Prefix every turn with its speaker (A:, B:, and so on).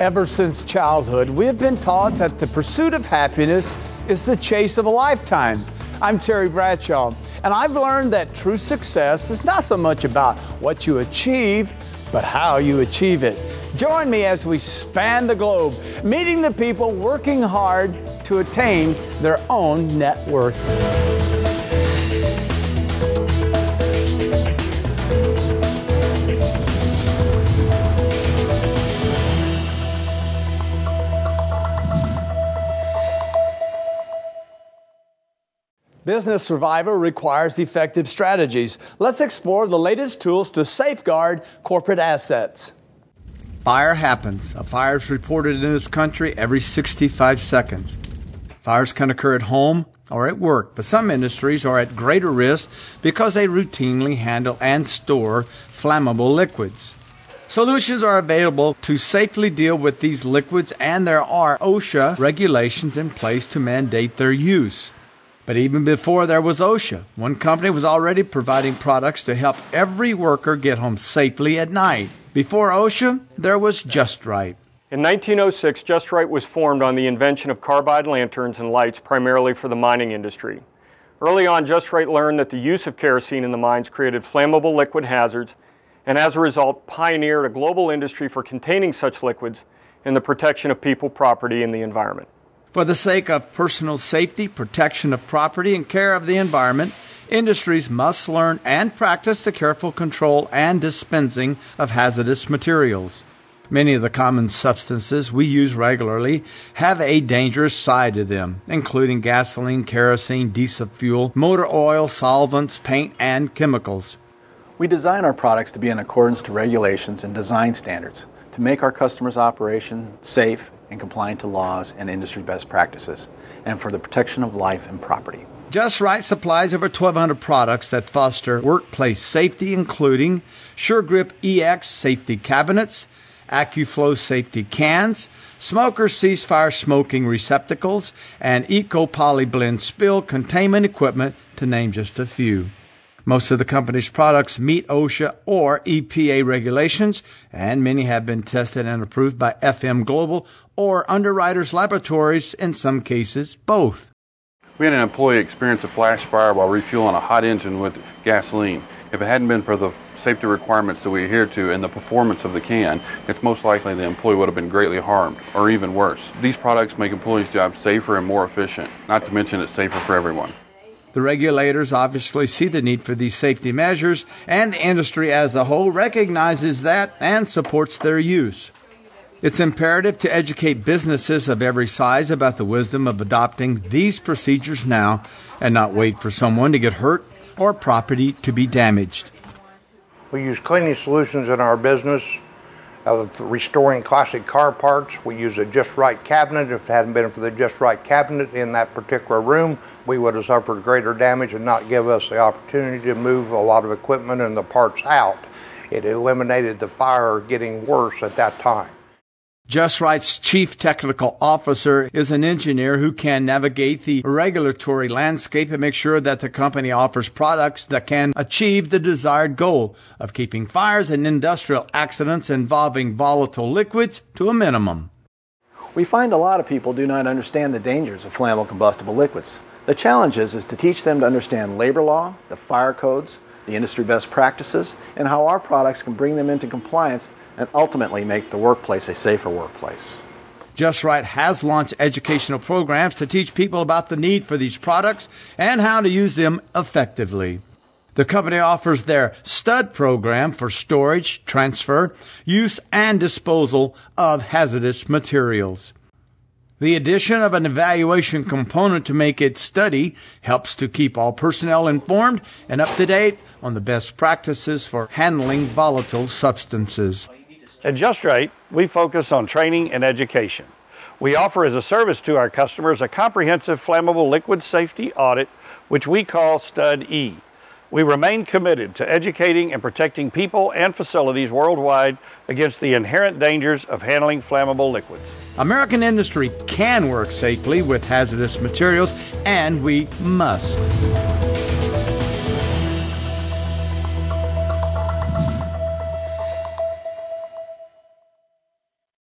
A: Ever since childhood, we have been taught that the pursuit of happiness is the chase of a lifetime. I'm Terry Bradshaw, and I've learned that true success is not so much about what you achieve, but how you achieve it. Join me as we span the globe, meeting the people working hard to attain their own net worth. Business survival requires effective strategies. Let's explore the latest tools to safeguard corporate assets.
B: Fire happens. A fire is reported in this country every 65 seconds. Fires can occur at home or at work, but some industries are at greater risk because they routinely handle and store flammable liquids. Solutions are available to safely deal with these liquids, and there are OSHA regulations in place to mandate their use. But even before there was OSHA, one company was already providing products to help every worker get home safely at night. Before OSHA, there was Justrite.
C: In 1906, Justrite was formed on the invention of carbide lanterns and lights primarily for the mining industry. Early on, Justrite learned that the use of kerosene in the mines created flammable liquid hazards and as a result pioneered a global industry for containing such liquids and the protection of people, property, and the environment.
B: For the sake of personal safety, protection of property, and care of the environment, industries must learn and practice the careful control and dispensing of hazardous materials. Many of the common substances we use regularly have a dangerous side to them, including gasoline, kerosene, diesel fuel, motor oil, solvents, paint, and chemicals.
D: We design our products to be in accordance to regulations and design standards to make our customers' operation safe and compliant to laws and industry best practices, and for the protection of life and property.
B: Justrite supplies over 1,200 products that foster workplace safety, including SureGrip EX safety cabinets, AccuFlow safety cans, Smoker ceasefire smoking receptacles, and Eco Polyblend spill containment equipment, to name just a few. Most of the company's products meet OSHA or EPA regulations, and many have been tested and approved by FM Global or Underwriters Laboratories, in some cases, both.
E: We had an employee experience a flash fire while refueling a hot engine with gasoline. If it hadn't been for the safety requirements that we adhere to and the performance of the can, it's most likely the employee would have been greatly harmed, or even worse. These products make employees' jobs safer and more efficient, not to mention it's safer for everyone.
B: The regulators obviously see the need for these safety measures, and the industry as a whole recognizes that and supports their use. It's imperative to educate businesses of every size about the wisdom of adopting these procedures now and not wait for someone to get hurt or property to be damaged.
F: We use cleaning solutions in our business of restoring classic car parts. We use a Justrite cabinet. If it hadn't been for the Justrite cabinet in that particular room, we would have suffered greater damage and not give us the opportunity to move a lot of equipment and the parts out. It eliminated the fire getting worse at that time.
B: Justrite's chief technical officer is an engineer who can navigate the regulatory landscape and make sure that the company offers products that can achieve the desired goal of keeping fires and industrial accidents involving volatile liquids to a minimum.
D: We find a lot of people do not understand the dangers of flammable combustible liquids. The challenge is, is to teach them to understand labor law, the fire codes, the industry best practices, and how our products can bring them into compliance and ultimately make the workplace a safer workplace.
B: Justrite has launched educational programs to teach people about the need for these products and how to use them effectively. The company offers their STUD program for storage, transfer, use, and disposal of hazardous materials. The addition of an evaluation component to make it STUD-E helps to keep all personnel informed and up to date on the best practices for handling volatile substances.
G: At Justrite, we focus on training and education. We offer as a service to our customers a comprehensive flammable liquid safety audit, which we call STUD-E. We remain committed to educating and protecting people and facilities worldwide against the inherent dangers of handling flammable liquids.
B: American industry can work safely with hazardous materials, and we must.